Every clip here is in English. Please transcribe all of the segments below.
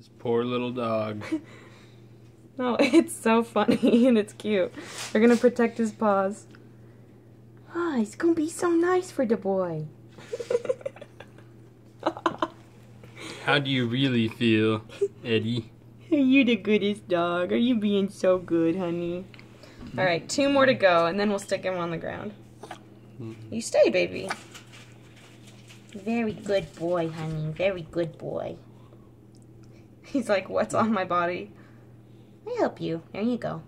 This poor little dog. No, it's so funny and it's cute. They're gonna protect his paws. Ah, it's gonna be so nice for the boy. How do you really feel, Eddie? you the goodest dog. Are you being so good, honey? All right, two more to go, and then we'll stick him on the ground. You stay, baby. Very good boy, honey. Very good boy. He's like, what's on my body? I help you. There you go.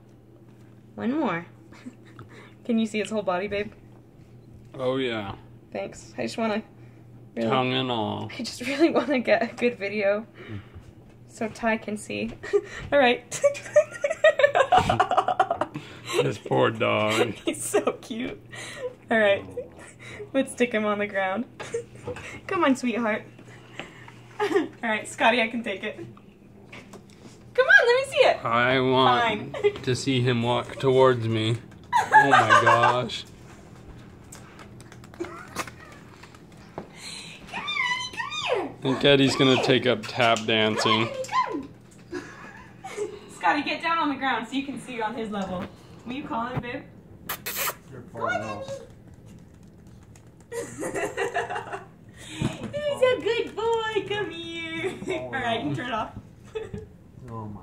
One more. Can you see his whole body, babe? Oh yeah. Thanks. I just want to. Really, Tongue and all. I just really want to get a good video so Ty can see. All right. This poor dog. He's so cute. All right. Let's stick him on the ground. Come on, sweetheart. All right, Scotty, I can take it. Come on, let me see it. I want Fine. to see him walk towards me. Oh my gosh. Come here, come here. I think Eddie's gonna take up tap dancing. Come. Scotty, get down on the ground so you can see on his level. Will you call him, babe? Come on, honey. He's a good boy. Come here. All right, you can turn it off. Oh my